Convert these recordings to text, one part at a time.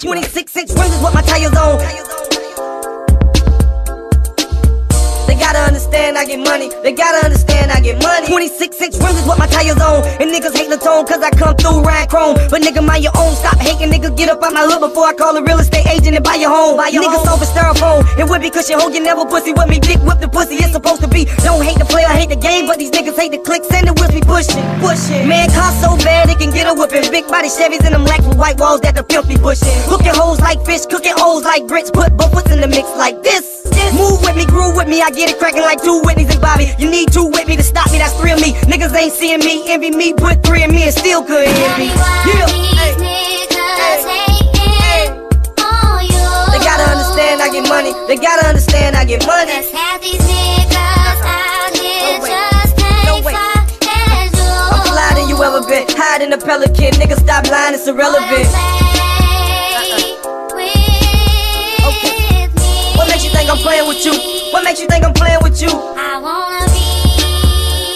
26 inch rims is what my tires on. They gotta understand I get money. They gotta understand I get money. 26 inch rims is what my tires on. And niggas hate the tone cause I come through ride chrome. But nigga, mind your own. Stop hating, nigga. Get up out my hood before I call a real estate agent and buy your home. Buy your niggas over styrofoam. And whippy cause you hold you never pussy with me. Dick whip the pussy. It's supposed to be. Don't hate the player, hate the game. But these niggas hate the clicks and the whips be pushing. Pushing. Man, car so bad it get a whipping. Big body Chevys and them blacks with white walls that the pimp be pushing. Cooking hoes like fish, cooking hoes like grits. Put both foot in the mix like this. Move with me, groove with me, I get it cracking like two Whitneys and Bobby. You need two with me to stop me, that's three of me. Niggas ain't seeing me, envy me, put three in me and still could envy. Yeah. They gotta understand I get money. They gotta understand I get money. Half these niggas ever been. In the pelican, nigga stop lying, it's irrelevant. What makes you think I'm playing with you? What makes you think I'm playing with you? I wanna be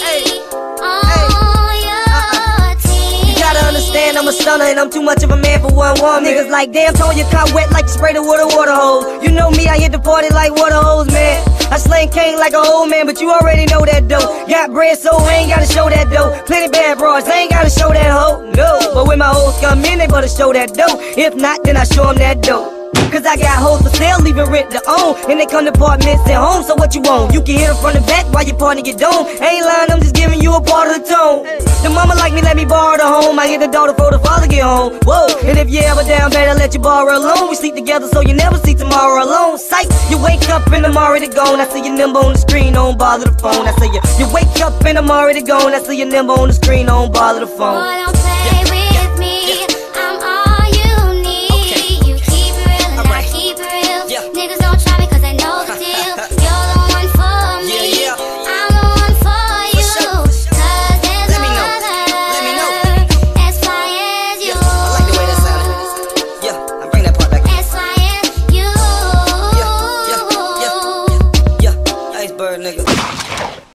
Hey, on Uh-uh. your team. You gotta understand I'm a stunner and I'm too much of a man for one woman. Niggas like damn, tone your car wet like you sprayed it with a water hose. You know me, I hit the party like water hose, man. I slang king like a old man, but you already know that though. Got bread, so I ain't gotta show that though. Plenty bad bras, I ain't gotta show that hoes come in, they better show that dough. If not, then I show them that dough. Cause I got hoes for sale, leaving rent to own. And they come to apartments and homes, so what you want? You can hear them from the back while your partner get done. Ain't lying, I'm just giving you a part of the tone. The mama like me, let me borrow the home. I get the daughter for the father get home. Whoa, and if you ever down bad, I let you borrow alone. We sleep together, so you never see tomorrow alone. Sight, you wake up and morning to gone. I see your number on the screen, don't bother the phone. I say you, you wake up and morning to gone. I see your number on the screen, don't bother the phone.